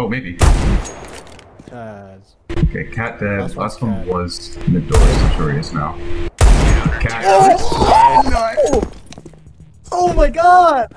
Oh, maybe. Taz. Okay, cat dead. Last Last, one was Midori Centurious now. Cat. Oh! Oh, now. Oh my god!